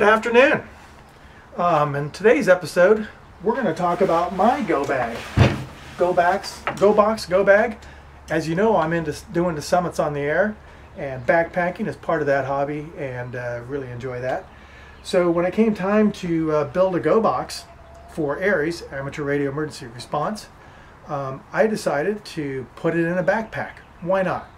Good afternoon. Um, in today's episode, we're going to talk about my Go Bag. Go Backs, Go Box, Go Bag. As you know, I'm into doing the summits on the air, and backpacking is part of that hobby, and uh, really enjoy that. So when it came time to uh, build a Go Box for ARES, Amateur Radio Emergency Response, um, I decided to put it in a backpack. Why not?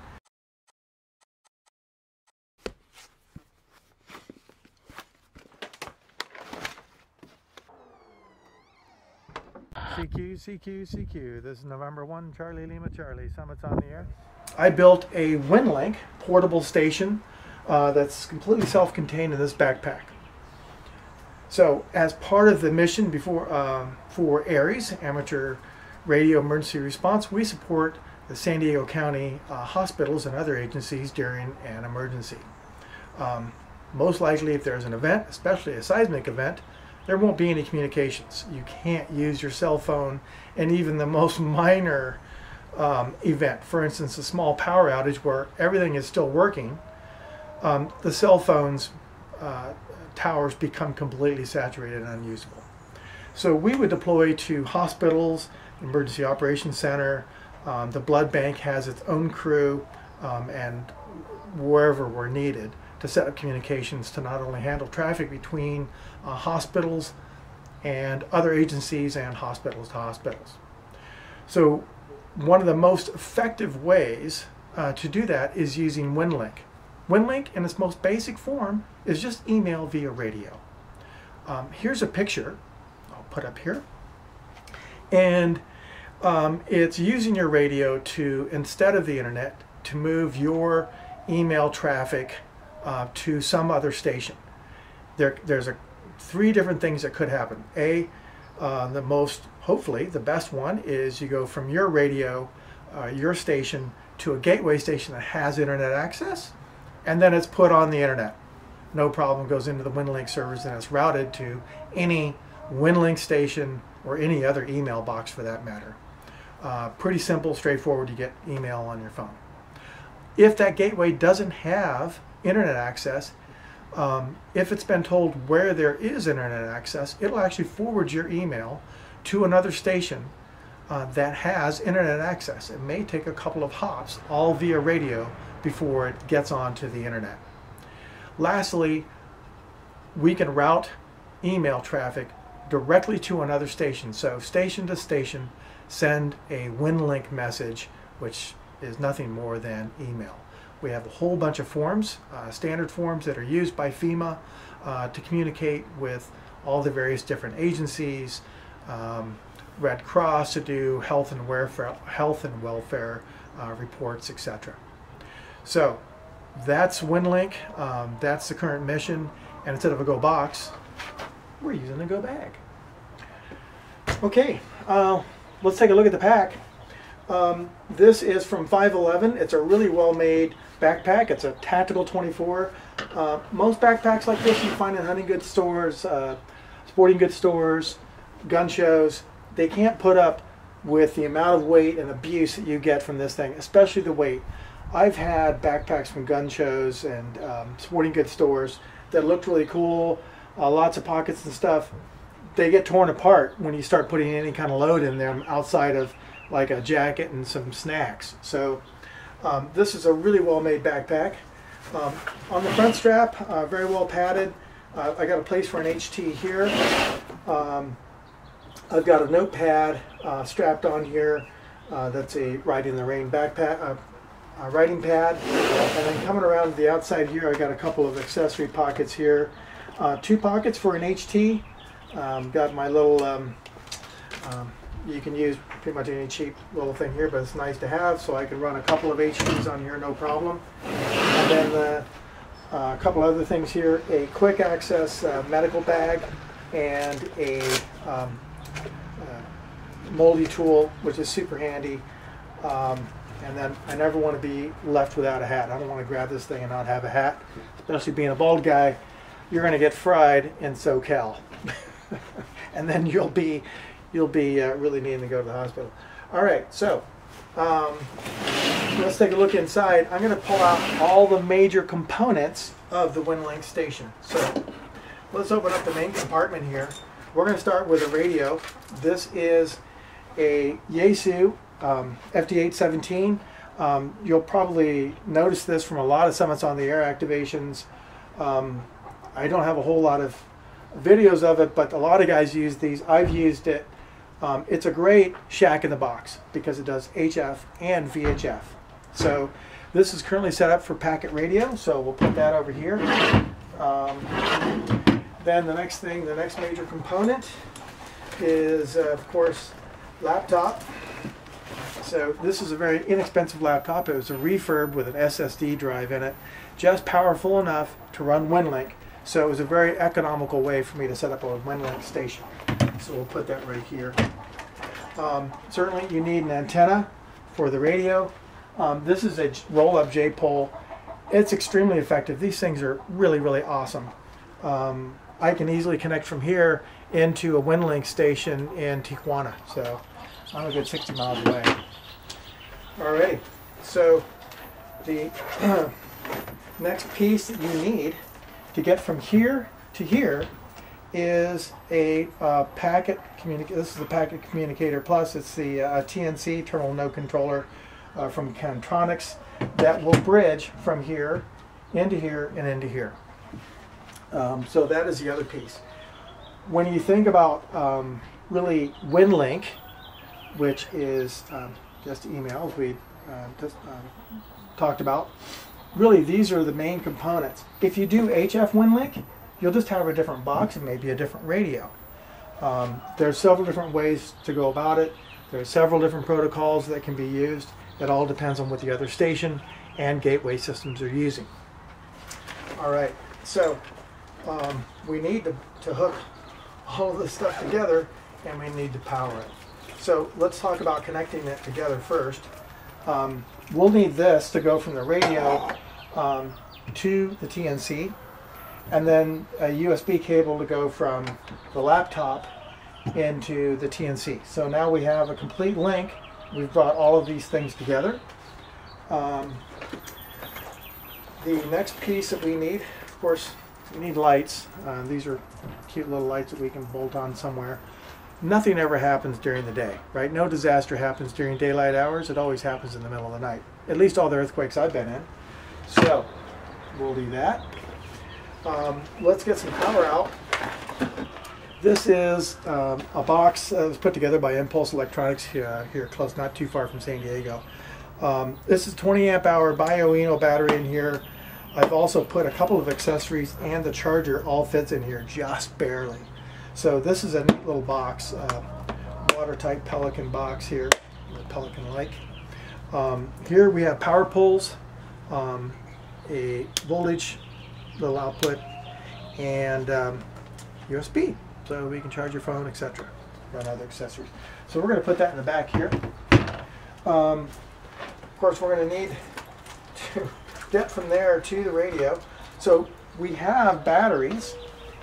CQ, CQ, CQ. This is November 1, Charlie Lima Charlie. Summits on the air. I built a WinLink portable station uh, that's completely self-contained in this backpack. So, as part of the mission before uh, for ARES, Amateur Radio Emergency Response, we support the San Diego County uh, hospitals and other agencies during an emergency. Um, most likely, if there's an event, especially a seismic event, there won't be any communications. You can't use your cell phone, and even the most minor um, event, for instance, a small power outage where everything is still working, um, the cell phones uh, towers become completely saturated and unusable. So we would deploy to hospitals, emergency operations center, um, the blood bank has its own crew, um, and wherever we're needed to set up communications to not only handle traffic between uh, hospitals and other agencies and hospitals to hospitals. So one of the most effective ways uh, to do that is using WinLink. WinLink in its most basic form is just email via radio. Um, here's a picture I'll put up here. And um, it's using your radio to, instead of the internet, to move your email traffic uh, to some other station. There, there's a three different things that could happen. A, uh, the most, hopefully, the best one is you go from your radio, uh, your station, to a gateway station that has internet access, and then it's put on the internet. No problem, goes into the WinLink servers and it's routed to any WinLink station or any other email box for that matter. Uh, pretty simple, straightforward, you get email on your phone. If that gateway doesn't have internet access, um, if it's been told where there is internet access, it'll actually forward your email to another station uh, that has internet access. It may take a couple of hops, all via radio, before it gets onto the internet. Lastly, we can route email traffic directly to another station. So station to station, send a WinLink message, which is nothing more than email. We have a whole bunch of forms, uh, standard forms that are used by FEMA uh, to communicate with all the various different agencies, um, Red Cross to do health and welfare, health and welfare uh, reports, etc. So that's WinLink. Um, that's the current mission. And instead of a Go box, we're using a Go bag. Okay, uh, let's take a look at the pack. Um, this is from 511. It's a really well made backpack. It's a tactical 24. Uh, most backpacks like this you find in hunting goods stores, uh, sporting goods stores, gun shows. They can't put up with the amount of weight and abuse that you get from this thing, especially the weight. I've had backpacks from gun shows and um, sporting goods stores that looked really cool, uh, lots of pockets and stuff. They get torn apart when you start putting any kind of load in them outside of like a jacket and some snacks. So um, this is a really well made backpack. Um, on the front strap, uh, very well padded. Uh, I got a place for an HT here. Um, I've got a notepad uh, strapped on here. Uh, that's a Rite in the Rain backpack, uh, writing pad. And then coming around to the outside here, I got a couple of accessory pockets here. Uh, two pockets for an HT. Um, got my little um, um, you can use pretty much any cheap little thing here, but it's nice to have, so I can run a couple of HTs on here, no problem. And then uh, a couple other things here, a quick access uh, medical bag and a um, uh, multi tool, which is super handy. Um, and then I never want to be left without a hat. I don't want to grab this thing and not have a hat, especially being a bald guy. You're going to get fried in SoCal. and then you'll be you'll be uh, really needing to go to the hospital. All right, so um, let's take a look inside. I'm going to pull out all the major components of the WinLink station. So let's open up the main compartment here. We're going to start with a radio. This is a Yaesu um, FT817. Um, you'll probably notice this from a lot of Summits on the Air activations. Um, I don't have a whole lot of videos of it, but a lot of guys use these. I've used it. Um, it's a great shack in the box because it does HF and VHF. So this is currently set up for packet radio, so we'll put that over here. Um, then the next thing, the next major component is, uh, of course, laptop. So this is a very inexpensive laptop. It was a refurb with an SSD drive in it, just powerful enough to run WinLink. So it was a very economical way for me to set up a WinLink station. So we'll put that right here. Um, certainly you need an antenna for the radio. Um, this is a roll-up J-pole. It's extremely effective. These things are really, really awesome. Um, I can easily connect from here into a WinLink station in Tijuana. So I'm a good 60 miles away. Alright, so the next piece that you need to get from here to here is a uh, packet communicator. This is the packet communicator plus. It's the uh, TNC terminal node controller uh, from Kantronics that will bridge from here into here and into here. Um, so that is the other piece. When you think about um, really WinLink, which is um, just emails we uh, just uh, talked about, really these are the main components. If you do HF WinLink, you'll just have a different box and maybe a different radio. Um, there's several different ways to go about it. There are several different protocols that can be used. It all depends on what the other station and gateway systems are using. All right, so um, we need to, to hook all this stuff together and we need to power it. So let's talk about connecting it together first. Um, we'll need this to go from the radio um, to the TNC and then a USB cable to go from the laptop into the TNC. So now we have a complete link. We've brought all of these things together. Um, the next piece that we need, of course, we need lights. Uh, these are cute little lights that we can bolt on somewhere. Nothing ever happens during the day, right? No disaster happens during daylight hours. It always happens in the middle of the night. At least all the earthquakes I've been in. So, we'll do that. Um, let's get some power out. This is um, a box that was put together by Impulse Electronics here, here close, not too far from San Diego. Um, this is 20 amp hour Bioenno battery in here. I've also put a couple of accessories and the charger all fits in here just barely. So this is a neat little box, uh, watertight Pelican box here, Pelican-like. Um, here we have power poles, um, a voltage little output, and um, USB, so we can charge your phone, etc. Run other accessories. So we're going to put that in the back here. Um, of course, we're going to need to get from there to the radio. So we have batteries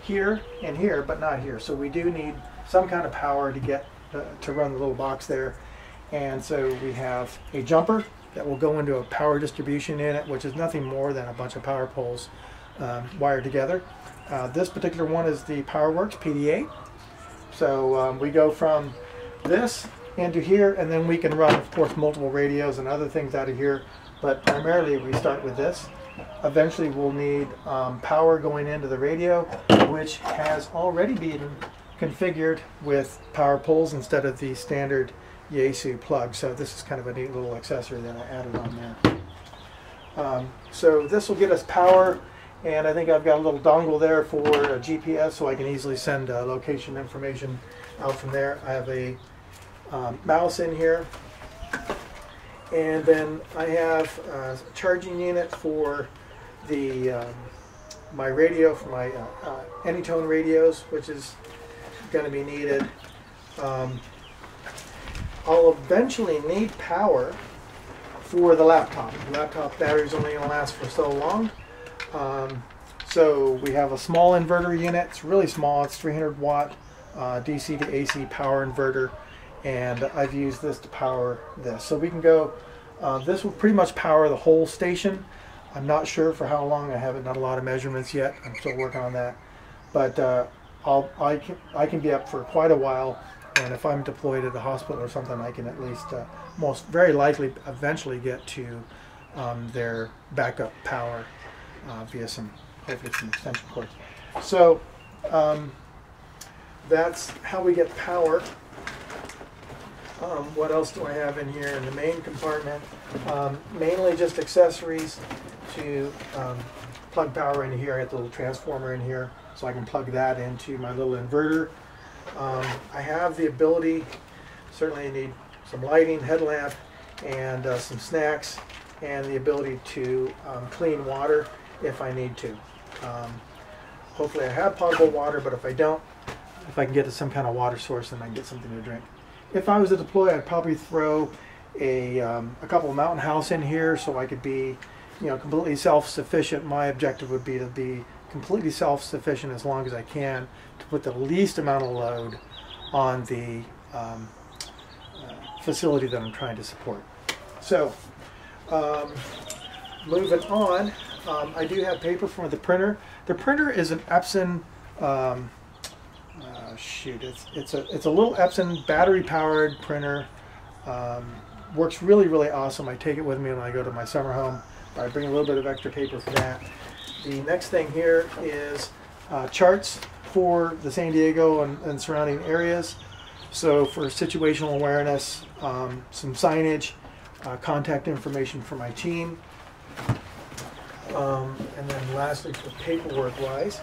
here and here, but not here. So we do need some kind of power to get uh, to run the little box there. And so we have a jumper that will go into a power distribution in it, which is nothing more than a bunch of power poles um, wired together. Uh, this particular one is the Powerwerx PDA. So um, we go from this into here, and then we can run, of course, multiple radios and other things out of here but primarily we start with this. Eventually we'll need um, power going into the radio, which has already been configured with power poles instead of the standard Yaesu plug. So this is kind of a neat little accessory that I added on there. Um, so this will get us power and I think I've got a little dongle there for a GPS so I can easily send uh, location information out from there. I have a um, mouse in here and then I have a charging unit for the um, my radio for my uh, uh, Anytone radios, which is going to be needed. Um, I'll eventually need power for the laptop. The laptop battery's only going to last for so long. Um, so we have a small inverter unit. It's really small. It's 300 watt uh, DC to AC power inverter and I've used this to power this. So we can go, uh, this will pretty much power the whole station. I'm not sure for how long, I haven't done a lot of measurements yet, I'm still working on that. but uh, I'll, I, can, I can be up for quite a while. And if I'm deployed at a hospital or something, I can at least uh, most very likely eventually get to um, their backup power uh, via some hopefully some extension cords. So um, that's how we get power. Um, what else do I have in here in the main compartment? Um, mainly just accessories to um, plug power in here. I got the little transformer in here, so I can plug that into my little inverter. Um, I have the ability, certainly I need some lighting, headlamp, and uh, some snacks, and the ability to um, clean water if I need to. Um, hopefully I have potable water, but if I don't, if I can get to some kind of water source, then I can get something to drink. If I was to deploy, I'd probably throw a, um, a couple of mountain house in here so I could be, you know, completely self-sufficient. My objective would be to be completely self-sufficient as long as I can to put the least amount of load on the um, uh, facility that I'm trying to support. So, um, moving on, um, I do have paper for the printer. The printer is an Epson um, uh, shoot, it's it's a it's a little Epson battery powered printer. Um, works really really awesome. I take it with me when I go to my summer home. I bring a little bit of extra paper for that. The next thing here is uh, charts for the San Diego and, and, surrounding areas. So for situational awareness, um, some signage, uh, contact information for my team. Um, and then lastly, for paperwork wise,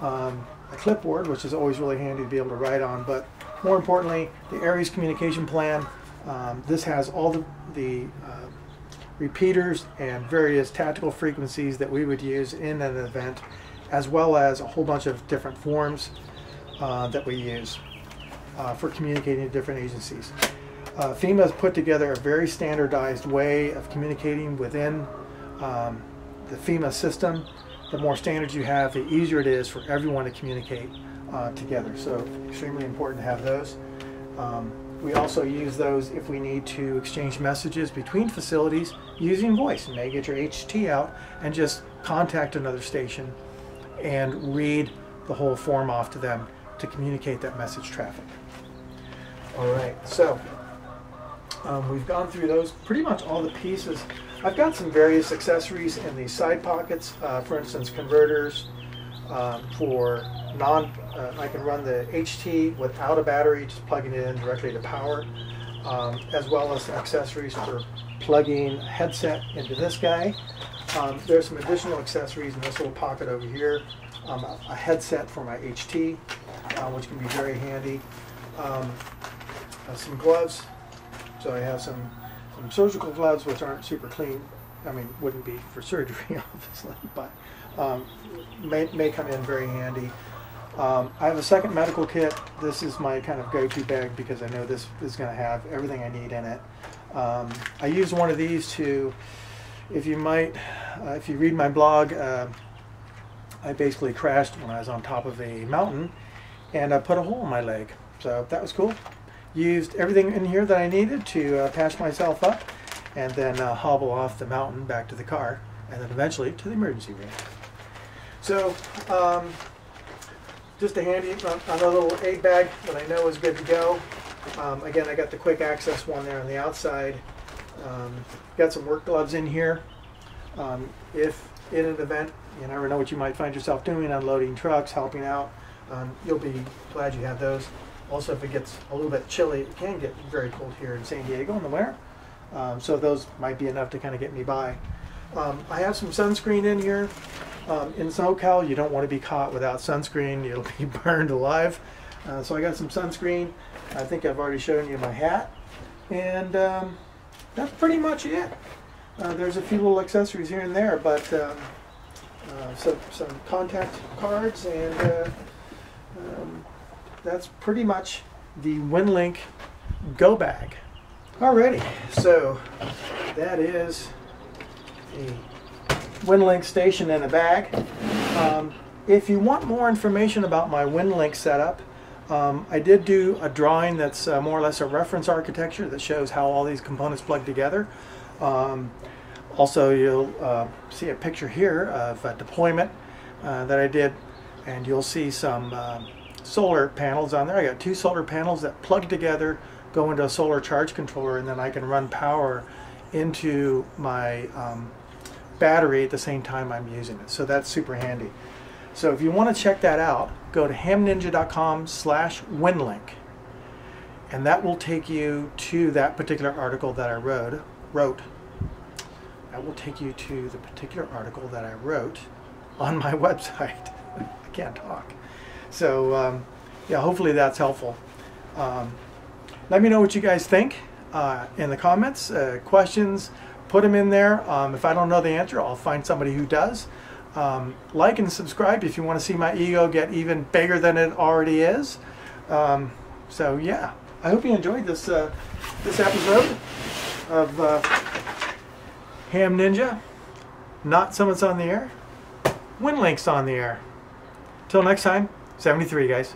um, a clipboard, which is always really handy to be able to write on. But more importantly, the ARES communication plan. Um, this has all the, the uh, repeaters and various tactical frequencies that we would use in an event, as well as a whole bunch of different forms uh, that we use uh, for communicating to different agencies. Uh, FEMA has put together a very standardized way of communicating within um, the FEMA system the more standards you have, the easier it is for everyone to communicate uh, together. So extremely important to have those. Um, we also use those if we need to exchange messages between facilities using voice. You may get your HT out and just contact another station and read the whole form off to them to communicate that message traffic. All right, so um, we've gone through those, pretty much all the pieces I've got some various accessories in the side pockets, uh, for instance converters um, for non, uh, I can run the HT without a battery, just plugging it in directly to power, um, as well as accessories for plugging a headset into this guy. Um, there's some additional accessories in this little pocket over here, um, a, a, headset for my HT, uh, which can be very handy. Um, uh, some gloves, so I have some some surgical gloves, which aren't super clean. I mean, wouldn't be for surgery, obviously, but um, may, may come in very handy. Um, I have a second medical kit. This is my kind of go-to bag because I know this is going to have everything I need in it. Um, I use one of these to, if you might, uh, if you read my blog, uh, I basically crashed when I was on top of a mountain and I put a hole in my leg. So that was cool used everything in here that I needed to uh, patch myself up and then uh, hobble off the mountain back to the car and then eventually to the emergency room. So um, just a handy, another little aid bag that I know is good to go. Um, again, I got the quick access one there on the outside. Um, got some work gloves in here. Um, if in an event, you never know what you might find yourself doing, unloading trucks, helping out, um, you'll be glad you have those. Also, if it gets a little bit chilly, it can get very cold here in San Diego in the winter. Um, so those might be enough to kind of get me by. Um, I have some sunscreen in here. Um, in SoCal, you don't want to be caught without sunscreen. You'll be burned alive. Uh, so I got some sunscreen. I think I've already shown you my hat. And um, that's pretty much it. Uh, there's a few little accessories here and there, but um, uh, some, contact cards and uh, that's pretty much the WinLink Go Bag. Alrighty, so that is a WinLink station in a bag. Um, if you want more information about my WinLink setup, um, I did do a drawing that's uh, more or less a reference architecture that shows how all these components plug together. Um, also, you'll uh, see a picture here of a deployment uh, that I did and you'll see some uh, solar panels on there. I got two solar panels that plug together, go into a solar charge controller, and then I can run power into my um, battery at the same time I'm using it. So that's super handy. So if you want to check that out, go to hamninja.com slash winlink. And that will take you to that particular article that I wrote. wrote. That will take you to the particular article that I wrote on my website. I can't talk. So um, yeah, hopefully that's helpful. Um, let me know what you guys think uh, in the comments, uh, questions, put them in there. Um, if I don't know the answer, I'll find somebody who does. Um, like and subscribe if you want to see my ego get even bigger than it already is. Um, so yeah, I hope you enjoyed this uh, this episode of uh, Ham Ninja. Not Summits on the Air. WinLink's on the air. Till next time, 73 guys.